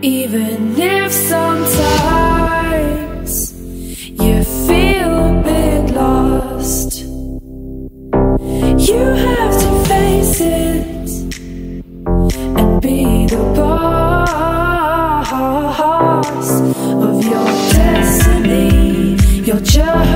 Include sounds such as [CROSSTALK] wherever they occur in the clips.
Even if sometimes you feel a bit lost, you have to face it and be the boss of your destiny, your journey,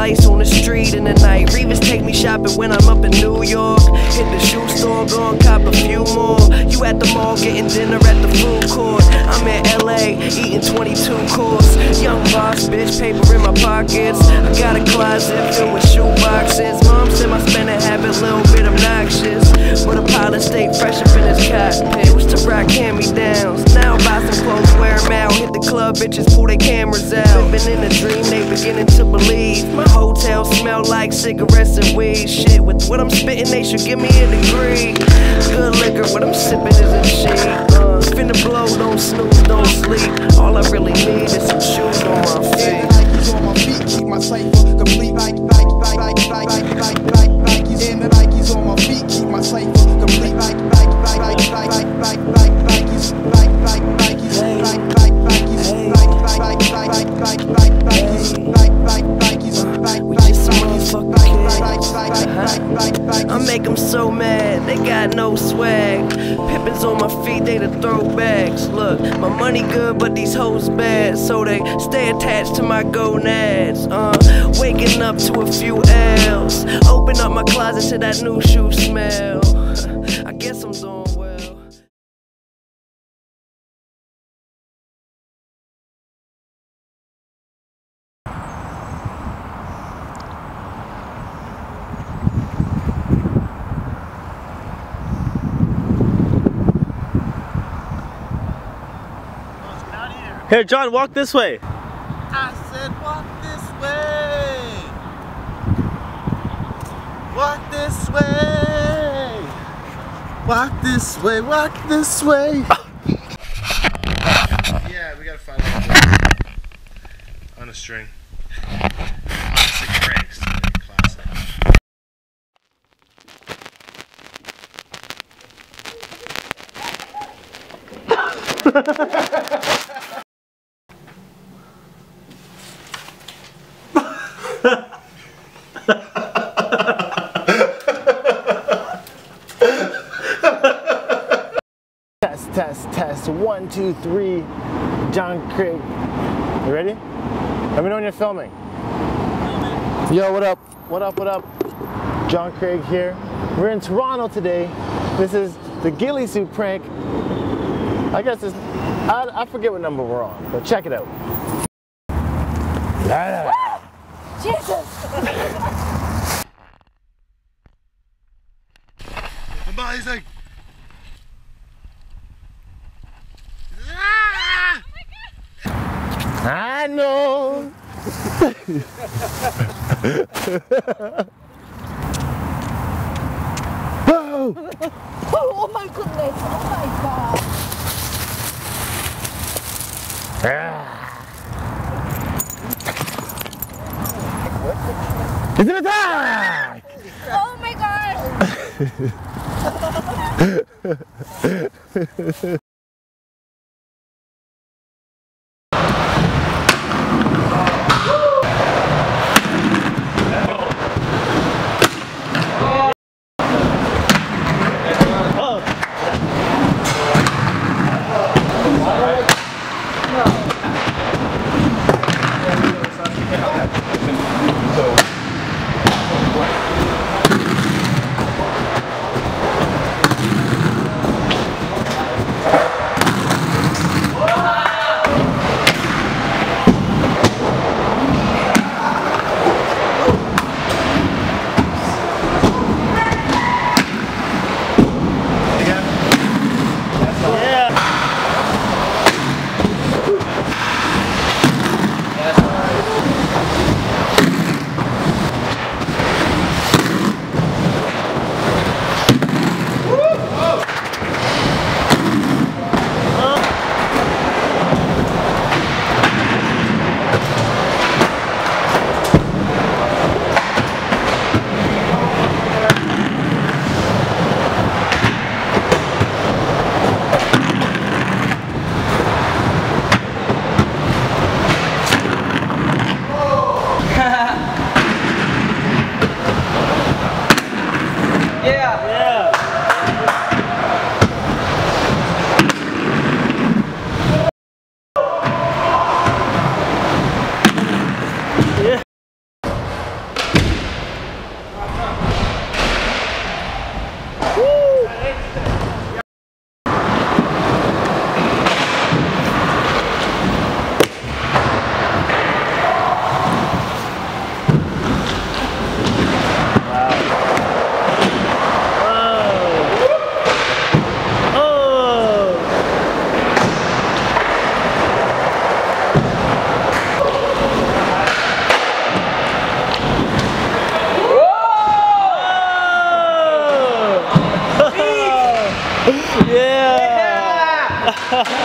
lights on the street in the night. Revis take me shopping when I'm up in New York. Hit the shoe store, go and cop a few more. You at the mall getting dinner at the food court. I'm in LA eating 22 course. Young boss, bitch, paper in my pockets. I got a closet filled with shoe boxes. Mom said my spending habit a little bit obnoxious. But a pilot stayed fresh up in his cockpit. Used to rock hand the club, bitches pull their cameras out. Living in a dream, they beginning to believe. My hotel smell like cigarettes and weed. Shit, with what I'm spitting, they should give me a degree. Good liquor, what I'm sipping isn't cheap. Uh, finna blow, don't snooze, don't sleep. All I really need is some shoes on my feet. on my feet, keep my cipher complete like got no swag. Pippens on my feet, they the throwbacks. Look, my money good, but these hoes bad, so they stay attached to my gonads. Uh, waking up to a few L's. Open up my closet to that new shoe smell. [LAUGHS] I guess I'm doing Here, Jon, walk this way. I said walk this way. Walk this way. Walk this way, walk this way. [LAUGHS] yeah, we gotta find out. On a string. Classic pranks. Classic. Test, [LAUGHS] test, test. One, two, three. Jon Craig. You ready? Let me know when you're filming. Yo, what up? What up, what up? Jon Craig here. We're in Toronto today. This is the ghillie suit prank. I guess it's, I, I forget what number we're on, but check it out. [LAUGHS] Jesus! Amazing. Know. Whoa! Oh my goodness, oh my god. It's an attack! Oh my [LAUGHS]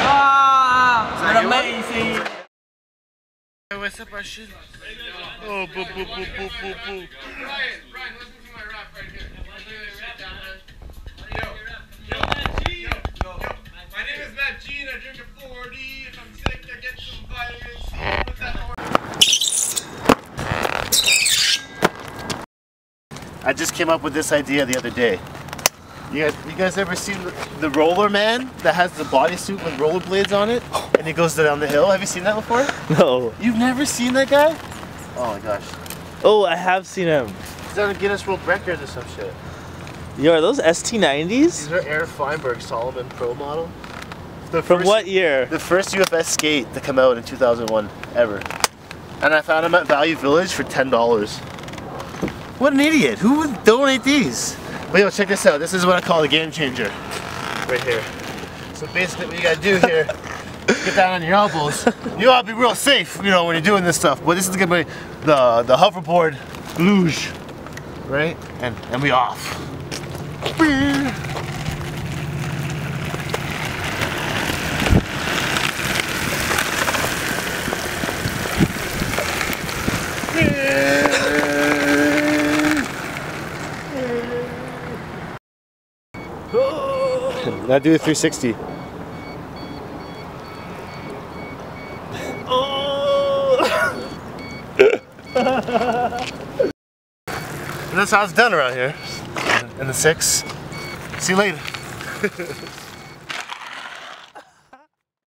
Ah, god. Hey, what's up, our? Oh, boo, boo, boo, boo, boo, boo. My name is Matt G and I drink a 40. If I'm sick, I get some vitamins. What's that I just came up with this idea the other day. You guys, you guys ever seen the, the roller man that has the bodysuit with rollerblades on it, and he goes down the hill? Have you seen that before? No. You've never seen that guy? Oh my gosh. Oh, I have seen him. He's on a Guinness World Record or some shit. Yo, are those ST90s? These are Aaron Feinberg Salomon Pro model. The From first- what year? The first UFS skate to come out in 2001 ever. And I found them at Value Village for $10. What an idiot. Who would donate these? But yo, check this out. This is what I call the game changer. Right here. So basically what you gotta do here, [LAUGHS] get down on your elbows. You ought to be real safe, you know, when you're doing this stuff. But this is gonna be the, the hoverboard luge. Right? And, and we off. [GASPS] Now do a 360. [LAUGHS] That's how it's done around here. In the six. See you later. [LAUGHS]